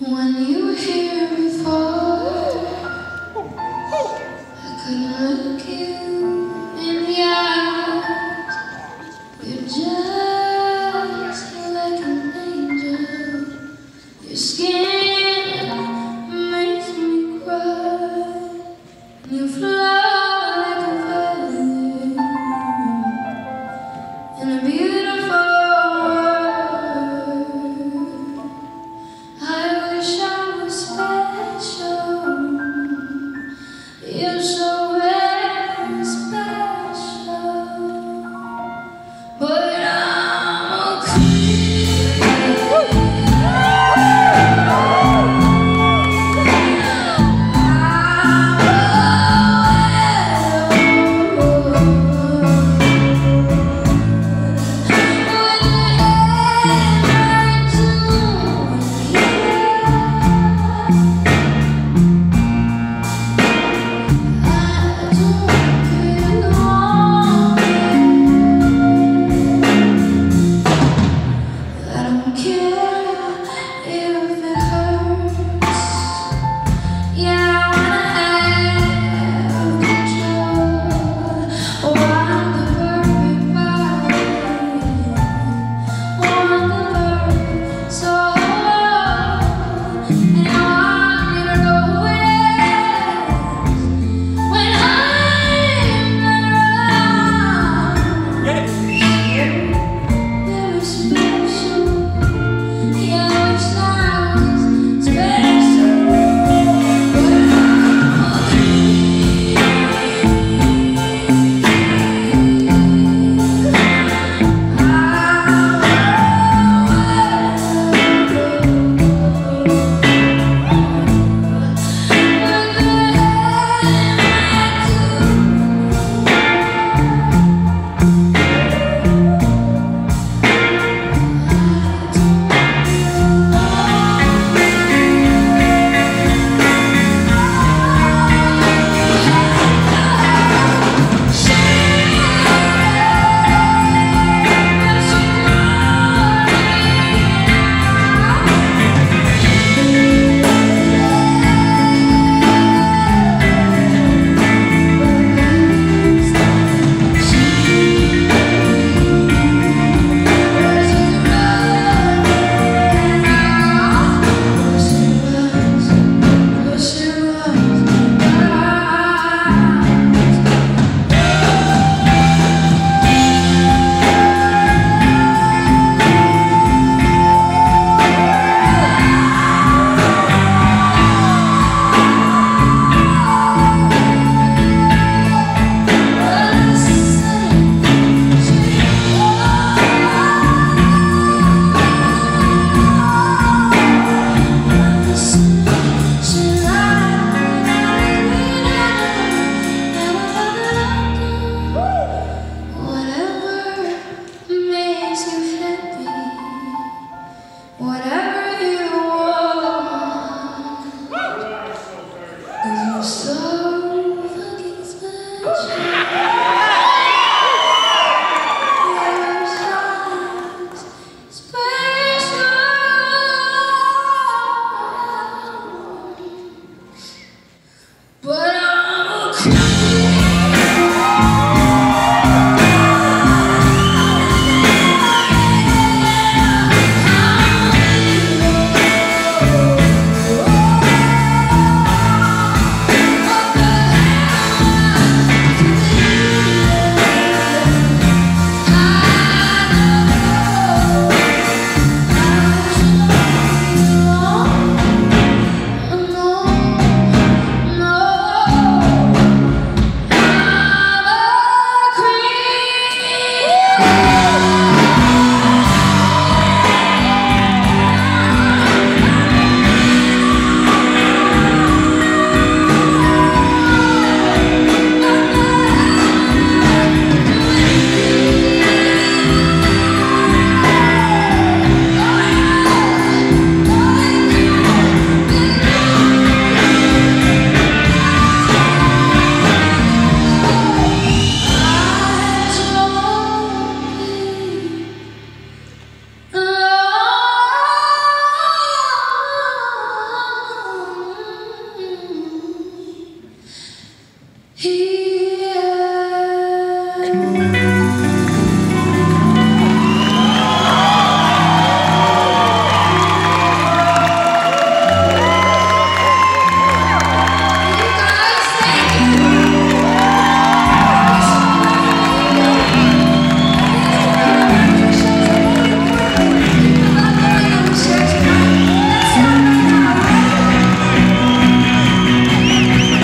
When you were here before, I couldn't look you orar